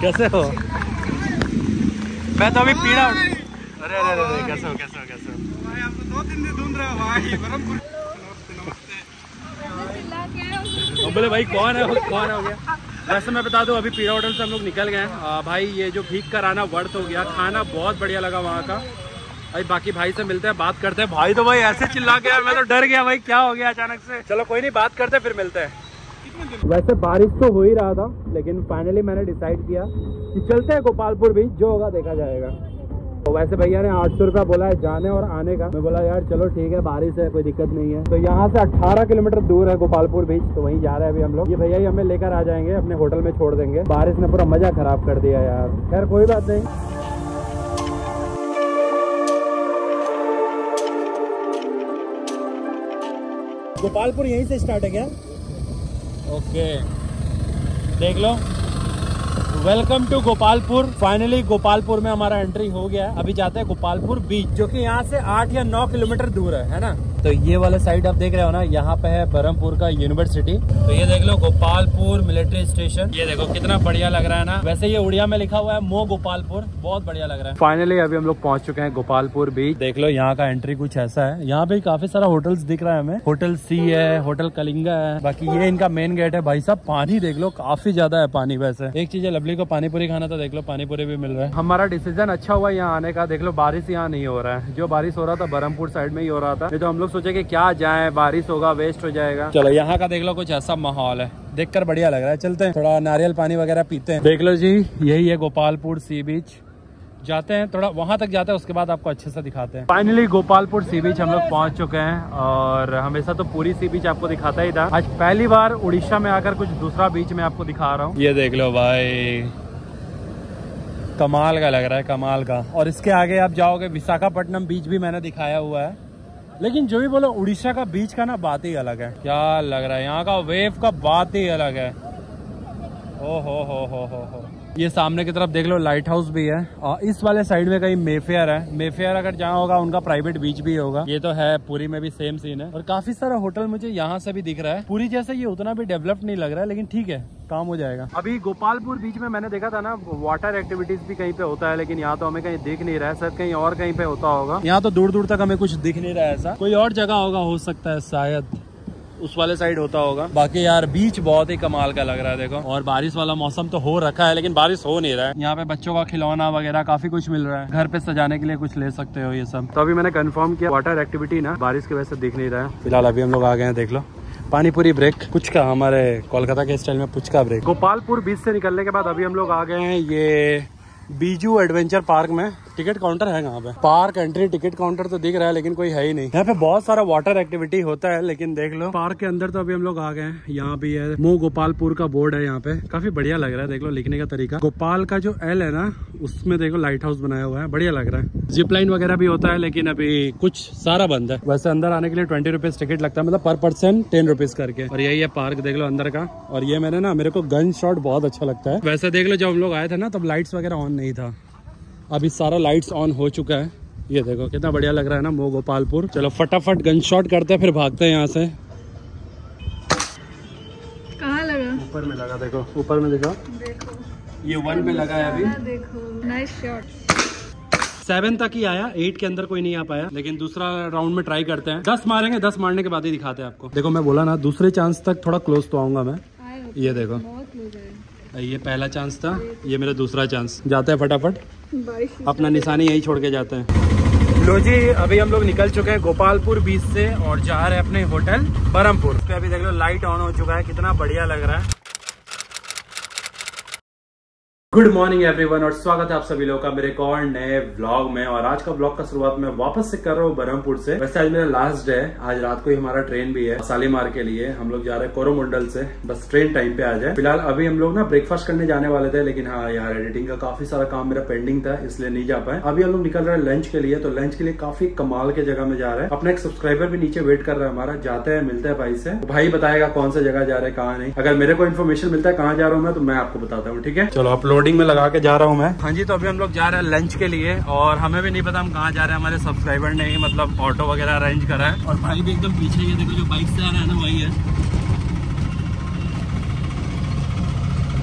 कैसे हो? मैं तो अभी पीड़ा अरे अरे अरे अरे, कैसे हो कैसे हो कैसे हो? भाई आप तो दो दिन से ढूंढ रहे हो भाई बोले भाई कौन है? कौन है हो गया? वैसे मैं बता दूँ अभी पीड़ा होटल से हम लोग निकल गए हैं। भाई ये जो भीख कर आना वर्थ हो गया खाना बहुत बढ़िया लगा वहाँ का। भाई बाकी भाई से मिलते हैं बात करते हैं। भाई तो भाई ऐसे चिल्ला गया मैं तो डर गया भाई क्या हो गया अचानक से? चलो कोई नहीं बात करते फिर मिलते हैं। वैसे बारिश तो हो ही रहा था, लेकिन फाइनली मैंने डिसाइड किया कि चलते हैं गोपालपुर बीच जो होगा देखा जाएगा। तो वैसे भैया ने आठ सौ रुपया बोला है जाने और आने का। मैं बोला, यार चलो ठीक है, बारिश है, कोई दिक्कत नहीं है। तो यहाँ से 18 किलोमीटर दूर है गोपालपुर बीच तो वहीं जा रहे हैं अभी हम लोग। ये भैया ही हमें लेकर आ जाएँगे, अपने होटल में छोड़ देंगे। बारिश ने पूरा मज़ा खराब कर दिया यार। खैर, कोई बात नहीं। गोपालपुर यहीं से स्टार्ट है क्या? ओके देख लो। Welcome to Gopalpur finally Gopalpur में हमारा एंट्री हो गया अभी जाते हैं गोपालपुर बीच जो कि यहाँ से आठ या नौ किलोमीटर दूर है है ना? तो ये वाले साइड आप देख रहे हो ना यहाँ पे है बरहमपुर का यूनिवर्सिटी तो ये देख लो गोपालपुर मिलिट्री स्टेशन ये देखो कितना बढ़िया लग रहा है ना। वैसे ये उड़िया में लिखा हुआ है मो गोपालपुर। बहुत बढ़िया लग रहा है। फाइनली अभी हम लोग पहुँच चुके हैं गोपालपुर बीच देख लो यहाँ का एंट्री कुछ ऐसा है। यहाँ पे काफ़ी सारा होटल्स दिख रहा है हमें। होटल सी है होटल कलिंगा है। बाकी ये इनका मेन गेट है। भाई साहब पानी देख लो काफ़ी ज़्यादा है पानी वैसे। एक चीज़ है लवली को पानी पूरी खाना था देख लो पानी पूरी भी मिल रहा है। हमारा डिसीज़न अच्छा हुआ यहाँ आने का। देख लो बारिश यहाँ नहीं हो रहा है। जो बारिश हो रहा था बरहमपुर साइड में ही हो रहा था। नहीं तो हम लोग सोचे कि क्या जाए बारिश होगा वेस्ट हो जाएगा। चलो यहाँ का देख लो कुछ ऐसा माहौल है। देखकर बढ़िया लग रहा है। चलते हैं थोड़ा नारियल पानी वगैरह पीते हैं। देख लो जी यही है गोपालपुर सी बीच। जाते हैं थोड़ा वहाँ तक जाते हैं उसके बाद आपको अच्छे से दिखाते हैं। फाइनली गोपालपुर सी बीच हम लोग पहुँच चुके हैं और हमेशा तो पूरी सी बीच आपको दिखाता ही था। आज पहली बार उड़ीसा में आकर कुछ दूसरा बीच में आपको दिखा रहा हूँ। ये देख लो भाई कमाल का लग रहा है कमाल का। और इसके आगे आप जाओगे विशाखापट्टनम बीच भी मैंने दिखाया हुआ है। लेकिन जो भी बोलो, उड़ीसा का बीच का ना बात ही अलग है। क्या लग रहा है? यहाँ का वेव का बात ही अलग है। ओ हो हो हो हो हो। ये सामने की तरफ़ देख लो लाइट हाउस भी है। और इस वाले साइड में कहीं मेफेयर है। मेफेयर अगर जहाँ होगा उनका प्राइवेट बीच भी होगा। ये तो है पूरी में भी सेम सीन है। और काफ़ी सारा होटल मुझे यहाँ से भी दिख रहा है। पूरी जैसे ये उतना भी डेवलप्ड नहीं लग रहा है लेकिन ठीक है काम हो जाएगा। अभी गोपालपुर बीच में मैंने देखा था ना वाटर एक्टिविटीज़ भी कहीं पे होता है लेकिन यहाँ तो हमें कहीं दिख नहीं रहा है। शायद कहीं और कहीं पे होता होगा। यहाँ तो दूर दूर तक हमें कुछ दिख नहीं रहा है ऐसा। कोई और जगह होगा हो सकता है शायद। उस वाले साइड होता होगा। बाकी यार बीच बहुत ही कमाल का लग रहा है देखो। और बारिश वाला मौसम तो हो रखा है लेकिन बारिश हो नहीं रहा है। यहाँ पे बच्चों का खिलौना वगैरह काफ़ी कुछ मिल रहा है। घर पे सजाने के लिए कुछ ले सकते हो ये सब। तो अभी मैंने कन्फर्म किया वाटर एक्टिविटी ना बारिश की वजह से दिख नहीं रहा है। फ़िलहाल अभी हम लोग आ गए हैं देख लो। पानी पूरी ब्रेक पुचका हमारे कोलकाता के स्टाइल में पुचका ब्रेक गोपालपुर बीच से निकलने के बाद अभी हम लोग आ गए हैं ये बीजू एडवेंचर पार्क में। टिकट काउंटर है यहाँ पे? पार्क एंट्री टिकट काउंटर तो दिख रहा है लेकिन कोई है ही नहीं। यहाँ पे बहुत सारा वाटर एक्टिविटी होता है लेकिन देख लो। पार्क के अंदर तो अभी हम लोग आ गए हैं। यहाँ भी है। मो गोपालपुर का बोर्ड है यहाँ पे। काफ़ी बढ़िया लग रहा है देख लो लिखने का तरीका। गोपाल का जो एल है ना उसमें देखो लाइट हाउस बनाया हुआ है। बढ़िया लग रहा है। जिप लाइन वगैरह भी होता है लेकिन अभी कुछ सारा बंद है। वैसे अंदर आने के लिए ट्वेंटी रुपीज़ टिकट लगता है मतलब पर पर्सन टेन रुपीज़ करके। और यही है पार्क देख लो अंदर का। और ये मैंने ना मेरे को गन शॉट बहुत अच्छा लगता है। वैसे देख लो जब हम लोग आए थे ना तब लाइट्स वगैरह ऑन नहीं था। अभी सारा लाइट्स ऑन हो चुका है। ये देखो कितना बढ़िया लग रहा है ना मो गोपालपुर। चलो फटाफट गन शॉट करते हैं फिर भागते हैं यहाँ से। कहाँ लगा? ऊपर में लगा देखो ऊपर में देखो। देखो। ये वन पे लगा है अभी। देखो नाइस शॉट सेवन तक ही आया एट के अंदर कोई नहीं आ पाया लेकिन दूसरा राउंड में ट्राई करते हैं। दस मारेंगे दस मारने के बाद ही दिखाते हैं आपको। देखो मैं बोला ना दूसरे चांस तक थोड़ा क्लोज तो आऊँगा मैं। ये देखो। ये पहला चांस था ये मेरा दूसरा चांस जाते हैं फटाफट। अपना निशानी यही छोड़ के जाते हैं। लो जी अभी हम लोग निकल चुके हैं गोपालपुर बीच से और जा रहे हैं अपने होटल बरमपुर। तो अभी देख लो लाइट ऑन हो चुका है कितना बढ़िया लग रहा है। गुड मॉर्निंग एवरीवन और स्वागत है आप सभी लोगों का मेरे एक और नए व्लॉग में। और आज का व्लॉग का शुरुआत मैं वापस से कर रहा हूँ बरहमपुर से। वैसे आज मेरा लास्ट डे है। आज रात को ही हमारा ट्रेन भी है सालीमार के लिए। हम लोग जा रहे हैं कोरोमंडल से। बस ट्रेन टाइम पे आ जाए। फ़िलहाल अभी हम लोग ना ब्रेकफास्ट करने जाने वाले थे, लेकिन हाँ यार एडिटिंग का काफ़ी सारा काम मेरा पेंडिंग था, इसलिए नहीं जा पाए। अभी हम लोग निकल रहे हैं लंच के लिए तो लंच के लिए काफ़ी कमाल के जगह में जा रहे हैं। अपना एक सब्सक्राइबर भी नीचे वेट कर रहा है हमारा। जाते हैं, मिलते हैं भाई से। तो भाई बताएगा कौन सा जगह जा रहे हैं, कहाँ नहीं। अगर मेरे को इन्फॉर्मेशन मिलता है, कहाँ जा रहा हूँ मैं तो मैं आपको बताता हूँ, ठीक है? चलो अपलोडिंग में लगा के जा रहा हूँ मैं। हाँ जी तो अभी हम लोग जा रहे हैं लंच के लिए और हमें भी नहीं पता हम कहाँ जा रहे हैं। हमारे सब्सक्राइबर ने मतलब ऑटो वगैरह अरेंज करा है। और भाई भी एकदम पीछे ये देखो जो बाइक से आ रहा है ना, वही है।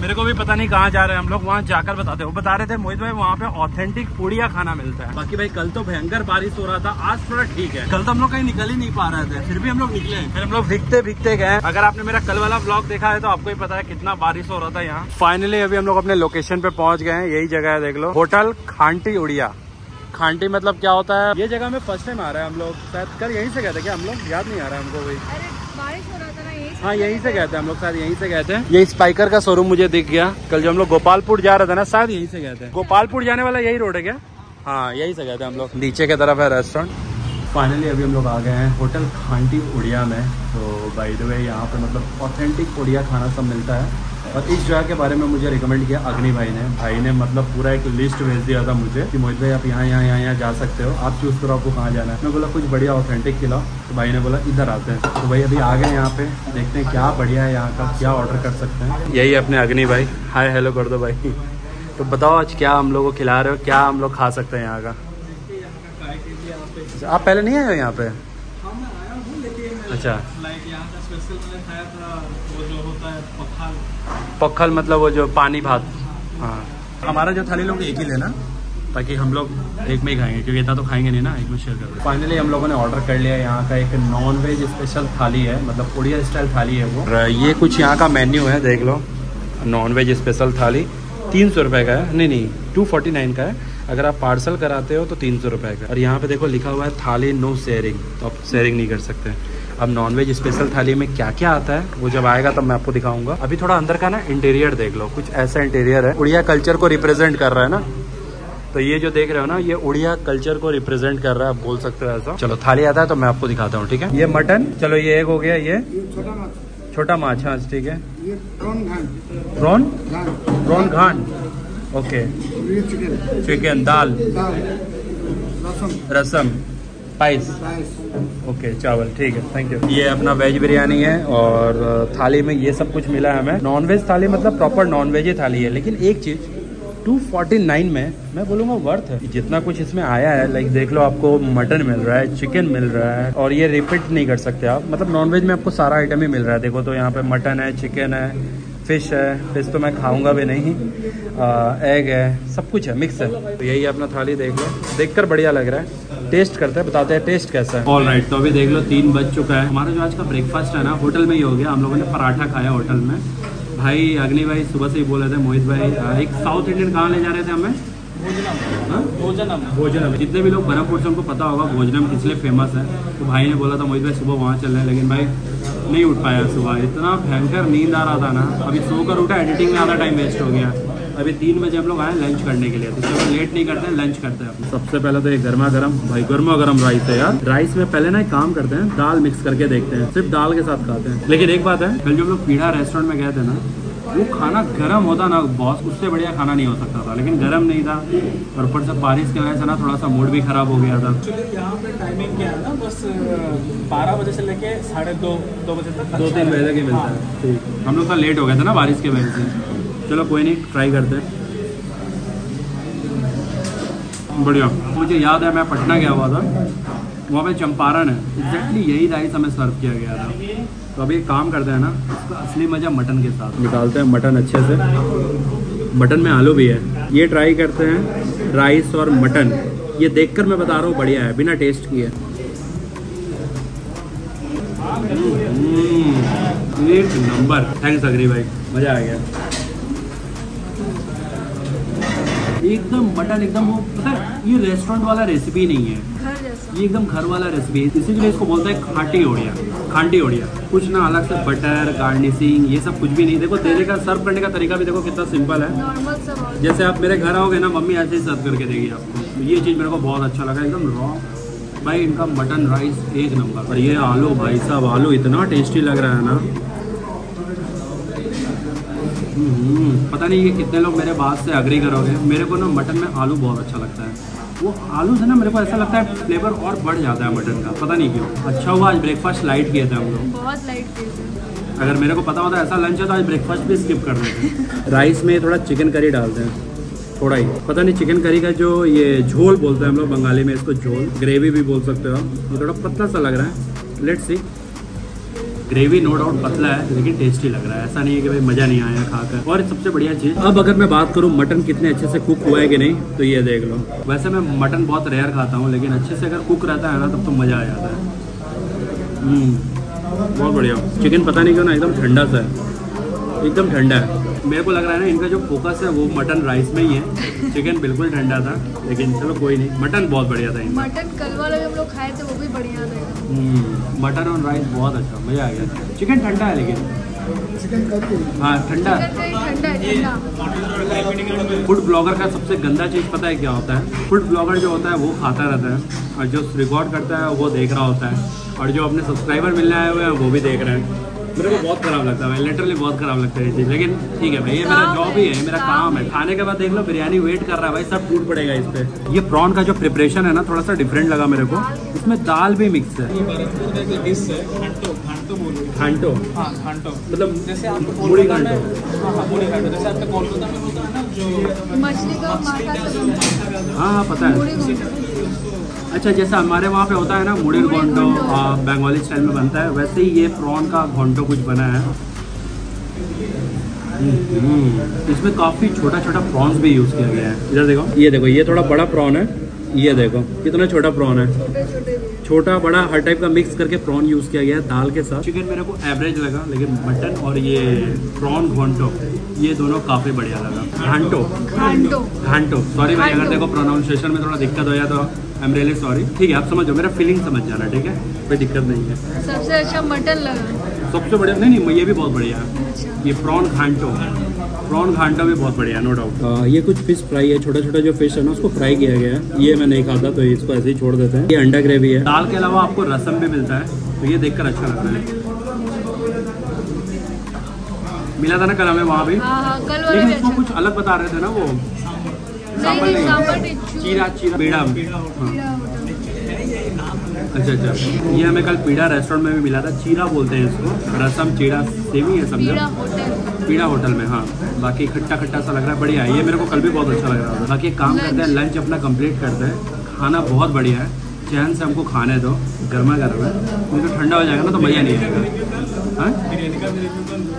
मेरे को भी पता नहीं कहाँ जा रहे हैं हम लोग वहाँ जाकर बताते वो बता रहे थे मोहित भाई वहाँ पे ऑथेंटिक पुड़िया खाना मिलता है। बाकी भाई कल तो भयंकर बारिश हो रहा था आज थोड़ा ठीक है। कल तो हम लोग कहीं निकल ही नहीं पा रहे थे फिर भी हम लोग निकले। फिर हम लोग भीगते भीगते गए। अगर आपने मेरा कल वाला ब्लॉग देखा है तो आपको ही पता है कितना बारिश हो रहा था यहाँ। फाइनली अभी हम लोग अपने लोकेशन पे पहुँच गए हैं यही जगह है देख लो। होटल खांटी उड़िया। खांटी मतलब क्या होता है? ये जगह में फ़र्स्ट टाइम आ रहा है हम लोग। शायद कल यहीं से गए थे क्या हम लोग? याद नहीं आ रहा है हमको भाई अरे बारिश हो रहा था। हाँ यहीं से गए थे हम लोग शायद यहीं से गए थे। यही स्पाइकर का शोरूम मुझे दिख गया। कल जो हम लोग गोपालपुर जा रहे थे ना शायद यहीं से गए थे। गोपालपुर जाने वाला यही रोड है क्या? हाँ यहीं से गए थे हम लोग। नीचे की तरफ़ है रेस्टोरेंट फाइनली अभी हम लोग आ गए हैं होटल खांटी उड़िया में। तो बाई द वे यहाँ पे मतलब ऑथेंटिक उड़िया खाना सब मिलता है। और इस जगह के बारे में मुझे रिकमेंड किया अग्नि भाई ने। भाई ने मतलब पूरा एक लिस्ट भेज दिया था मुझे कि मोहित भाई आप यहाँ यहाँ यहाँ यहाँ जा सकते हो। आप चूज़ करो आपको कहाँ जाना है। मैं बोला कुछ बढ़िया ऑथेंटिक खिलाओ। तो भाई ने बोला इधर आते हैं। तो भाई अभी आ गए यहाँ पे। देखते हैं क्या बढ़िया है यहाँ का क्या ऑर्डर कर सकते हैं। यही अपने अग्नि भाई। हाय हेलो कर दो भाई। तो बताओ आज क्या हम लोग को खिला रहे हो क्या हम लोग खा सकते हैं यहाँ का? आप पहले नहीं आए हो यहाँ पे? अच्छा। वो जो होता है पखाल। पखल मतलब वो जो पानी भात। हाँ। हमारा जो थाली लोग एक ही लेना ताकि हम लोग एक में ही खाएँगे क्योंकि इतना तो खाएँगे नहीं ना एक में शेयर कर फाइनली हम लोगों ने ऑर्डर कर लिया यहाँ का एक नॉन वेज स्पेशल थाली है मतलब उड़िया स्टाइल थाली है वो। ये कुछ यहाँ का मेन्यू है देख लो। नॉन वेज स्पेशल थाली तीन सौ रुपये का है। नहीं नहीं टू फोर्टी नाइन का है। अगर आप पार्सल कराते हो तो तीन सौ रुपये का और यहाँ पे देखो लिखा हुआ है थाली नो शेयरिंग तो आप शेयरिंग नहीं कर सकते। अब नॉनवेज स्पेशल थाली में क्या क्या आता है वो जब आएगा तब मैं आपको दिखाऊँगा। अभी थोड़ा अंदर का ना इंटीरियर देख लो कुछ ऐसा इंटीरियर है। उड़िया कल्चर को रिप्रेजेंट कर रहा है ना? तो ये जो देख रहे हो ना ये उड़िया कल्चर को रिप्रेजेंट कर रहा है आप बोल सकते हो ऐसा। चलो थाली आता है तो मैं आपको दिखाता हूँ ठीक है? ये मटन चलो ये एक हो गया ये। छोटा माछ हाँ ठीक है। ये प्रॉन घान। ओके चिकन दाल। रसम। पाइस ओके चावल ठीक है थैंक यू ये अपना वेज बिरयानी है और थाली में ये सब कुछ मिला है हमें नॉन वेज थाली मतलब प्रॉपर नॉन वेज ही थाली है लेकिन एक चीज़ 249 में मैं बोलूँगा वर्थ है जितना कुछ इसमें आया है लाइक देख लो आपको मटन मिल रहा है चिकन मिल रहा है और ये रिपीट नहीं कर सकते आप मतलब नॉनवेज में आपको सारा आइटम ही मिल रहा है देखो तो यहाँ पे मटन है चिकन है फ़िश है फ़िश तो मैं खाऊँगा भी नहीं आ, एग है सब कुछ है मिक्स है तो यही अपना थाली देख लो देखकर बढ़िया लग रहा है टेस्ट करते हैं बताते हैं टेस्ट कैसा है। ऑल राइट right, तो अभी देख लो तीन बज चुका है। हमारा जो आज का ब्रेकफास्ट है ना होटल में ही हो गया। हम लोगों ने पराठा खाया होटल में। भाई अग्नि भाई सुबह से ही बोल रहे थे मोहित भाई एक साउथ इंडियन कहाँ ले जा रहे थे हमें? हाँ? भोजनम। भोजनम। जितने भी लोग बरमपुर से उनको पता होगा भोजनम किस लिए फ़ेमस है। तो भाई ने बोला था मोहित भाई सुबह वहाँ चल रहे हैं लेकिन भाई नहीं उठ पाया सुबह। इतना भयंकर नींद आ रहा था ना। अभी सोकर उठा एडिटिंग में आधा टाइम वेस्ट हो गया। अभी तीन बजे हम लोग आए लंच करने के लिए तो चलो लेट नहीं करते हैं लंच करते हैं अपने। सबसे पहले तो ये गर्मा गर्म भाई गर्मा गर्म राइस है यार। राइस में पहले ना एक काम करते हैं दाल मिक्स करके देखते हैं सिर्फ़ दाल के साथ खाते हैं। लेकिन एक बात है कल जो हम लोग पीढ़ा रेस्टोरेंट में गए थे ना वो खाना गर्म होता ना बॉस उससे बढ़िया खाना नहीं हो सकता था लेकिन गर्म नहीं था। और ऊपर से बारिश की वजह से ना थोड़ा सा मूड भी खराब हो गया था। एक्चुअली यहाँ पे टाइमिंग क्या है ना बस बारह बजे से लेके साढ़े दो दो बजे तक दो तीन बजे तक ही मिलता है। ठीक। हम लोग का लेट हो गया था ना बारिश की वजह से। चलो कोई नहीं ट्राई करते हैं। बढ़िया। मुझे याद है, मैं पटना गया हुआ था। वहाँ पे चंपारण है। एग्जैक्टली यही राइस हमें सर्व किया गया था। तो अभी एक काम करते हैं ना, इसका असली मज़ा मटन के साथ। निकालते हैं मटन अच्छे से। मटन में आलू भी है। ये ट्राई करते हैं राइस और मटन। ये देखकर मैं बता रहा हूँ, बढ़िया है, बिना टेस्ट किए। नंबर थैंक्स अग्री भाई। मज़ा आ गया। एकदम मटन एकदम वो पता है ये रेस्टोरेंट वाला रेसिपी नहीं है। ये एकदम घर वाला रेसिपी है। इसीलिए इसको बोलते हैं खाटी ओड़िया खांटी ओड़िया। कुछ ना अलग से बटर गार्निशिंग ये सब कुछ भी नहीं। देखो देने का सर्व करने का तरीका भी देखो कितना सिंपल है। जैसे आप मेरे घर आओगे ना मम्मी ऐसे ही सर्व करके देगी आपको। तो ये चीज़ मेरे को बहुत अच्छा लगा एकदम रॉ भाई इनका मटन राइस एक नंबर। और ये आलू भाई साहब आलू इतना टेस्टी लग रहा है ना। पता नहीं ये कितने लोग मेरे बात से अग्री करोगे। मेरे को ना मटन में आलू बहुत अच्छा लगता है। वो आलू से ना मेरे को ऐसा लगता है फ्लेवर और बढ़ जाता है मटन का। पता नहीं क्यों। अच्छा हुआ आज ब्रेकफास्ट लाइट किए थे हम लोग। बहुत लाइट है अगर मेरे को पता होता ऐसा लंच है तो आज ब्रेकफास्ट भी स्किप कर देते राइस में थोड़ा चिकन करी डालते हैं। थोड़ा ही। पता नहीं चिकन करी का जो ये झोल बोलते हैं हम लोग बंगाली में इसको झोल। ग्रेवी भी बोल सकते हो आप। ये थोड़ा पतला सा लग रहा है। Let's see gravy no doubt पतला है लेकिन टेस्टी लग रहा है। ऐसा नहीं है कि भाई मज़ा नहीं आया खाकर। और सबसे बढ़िया चीज़ अब अगर मैं बात करूँ मटन कितने अच्छे से कुक हुआ है कि नहीं तो ये देख लो। वैसे मैं मटन बहुत रेयर खाता हूँ लेकिन अच्छे से अगर कुक रहता है ना तब तो मज़ा आ जाता है। हम्म, बहुत बढ़िया। चिकन पता नहीं क्यों ना एकदम ठंडा सा है। एकदम ठंडा है। मेरे को लग रहा है ना इनका जो फोकस है वो मटन राइस में ही है। चिकन बिल्कुल ठंडा था लेकिन चलो कोई नहीं मटन बहुत बढ़िया था इनका। मटन कल वाला जब लोग खाए थे वो भी बढ़िया था। हम्म, मटन और राइस बहुत अच्छा मज़ा आ गया। चिकन ठंडा है लेकिन। हाँ ठंडा। है है फ़ूड ब्लॉगर का सबसे गंदा चीज़ पता है क्या होता है? फ़ूड ब्लॉगर जो होता है वो खाता रहता है और जो रिकॉर्ड करता है वो देख रहा होता है और जो अपने सब्सक्राइबर मिलने आए हुए हैं वो भी देख रहे हैं। मेरे को बहुत खराब लगता है भाई लिटरली बहुत खराब लगता है ये चीज़। लेकिन ठीक है भाई ये मेरा काम जॉब ही है, मेरा काम है। खाने के बाद देख लो बिरयानी वेट कर रहा है भाई सब टूट पड़ेगा इस पे। ये प्रॉन का जो प्रिपरेशन है ना थोड़ा सा डिफरेंट लगा मेरे को। इसमें दाल भी मिक्स है। है घंटो हाँ। मतलब जैसे आपको मुड़ी घंटो। हाँ हाँ मुड़ी घंटो। जैसे आपका कोलकाता में होता है ना जो मछली का बनता है। पता है। अच्छा जैसा हमारे वहाँ पे होता है ना मुड़िर मुड़िर घोंटो। बंगाली स्टाइल में बनता है वैसे ही ये प्रॉन का घोंटो कुछ बना है। हम्म, इसमें काफ़ी छोटा छोटा प्रॉन्स भी यूज़ किया गया है। इधर देखो। ये देखो ये थोड़ा बड़ा प्रॉन है ये देखो कितना छोटा प्रॉन है। छोटे छोटे छोटा बड़ा हर टाइप का मिक्स करके प्रॉन यूज़ किया गया है दाल के साथ। चिकन मेरे को एवरेज लगा लेकिन मटन और ये प्रॉन घोंटो ये दोनों काफ़ी बढ़िया लगा। घंटो। घंटो। घंटो। सॉरी भाई अगर देखो प्रोनाउंसिएशन में थोड़ा दिक्कत हो जाए तो आई एम रियली सॉरी ठीक है आप समझो मेरा फीलिंग समझ जाना ठीक है? कोई दिक्कत नहीं है। सबसे अच्छा मटन लगा। सबसे बढ़िया नहीं नहीं ये भी बहुत बढ़िया। है अच्छा। ये प्रॉन घांटो प्रॉन घांटा भी बहुत बढ़िया नो डाउट ये कुछ फ़िश फ्राई है छोटा छोटा जो फ़िश है ना उसको फ्राई किया गया है। ये मैं नहीं खाता तो इसको ऐसे ही छोड़ देते हैं। ये अंडा ग्रेवी है। दाल के अलावा आपको रसम भी मिलता है तो ये देखकर अच्छा लगता है। मिला था ना कल हमें वहाँ भी? हाँ हाँ कल लेकिन उसको अच्छा। कुछ अलग बता रहे थे ना वो। नहीं नहीं नहीं सांबर टिच्चू चीरा चीरा। पीड़ा। हाँ। अच्छा अच्छा। ये हमें कल पीड़ा रेस्टोरेंट में भी मिला था। चीरा बोलते हैं इसको। रसम चीड़ा सेम ही है समझो? पीड़ा होटल। में हाँ। बाकी खट्टा खट्टा सा लग रहा है। बढ़िया है। ये मेरे को कल भी बहुत अच्छा लग रहा था। बाकी एक काम करते हैं। लंच अपना कंप्लीट करते हैं। खाना बहुत बढ़िया है। चैन से हमको खाने दो। गर्मा गर्म है। नहीं तो ठंडा हो जाएगा ना तो मज़ा नहीं आएगा। हाँ?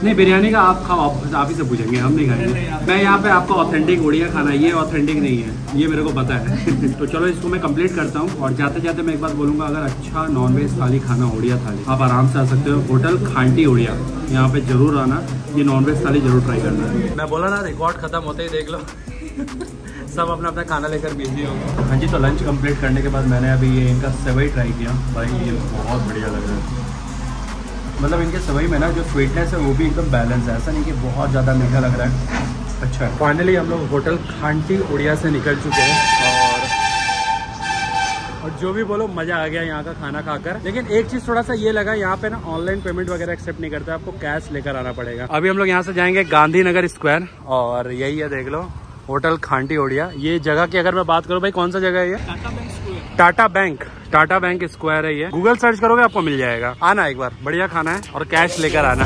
नहीं बिरयानी का आप खाओ आप आप ही से पूछेंगे हम नहीं खाएँगे। मैं यहाँ पे आपको ऑथेंटिक उड़िया खाना ये ऑथेंटिक नहीं है ये मेरे को पता है। तो चलो इसको मैं कंप्लीट करता हूँ और जाते जाते मैं एक बात बोलूँगा अगर अच्छा नॉनवेज थाली खाना उड़िया थाली आप आराम से आ सकते हो होटल खांटी उड़िया यहाँ पे ज़रूर आना ये नॉनवेज थाली ज़रूर ट्राई करना। मैं बोला ना रिकॉर्ड खत्म होते ही देख लो। सब अपना अपना खाना लेकर बिज़ी हो हाँ जी तो लंच कंप्लीट करने के बाद मैंने अभी ये इनका सेवई ट्राई किया। भाई ये बहुत बढ़िया लग रहा है। मतलब इनके सवई में ना जो स्वीटनेस है वो भी एकदम बैलेंस है। ऐसा नहीं कि बहुत ज़्यादा मीठा लग रहा है। अच्छा। है फाइनली हम लोग होटल खांटी उड़िया से निकल चुके हैं। और और जो भी बोलो मज़ा आ गया यहाँ का खाना खाकर। लेकिन एक चीज़ थोड़ा सा ये लगा यहाँ पे ना ऑनलाइन पेमेंट वगैरह एक्सेप्ट नहीं करता आपको कैश लेकर आना पड़ेगा। अभी हम लोग यहाँ से जाएँगे गांधीनगर स्क्वायर और यही है देख लो होटल खांटी ओडिया ये जगह की अगर मैं बात करूँ भाई कौन सा जगह है ये? Tata bank Tata bank square है ये गूगल सर्च करोगे आपको मिल जाएगा आना एक बार, बढ़िया खाना है और कैश लेकर आना.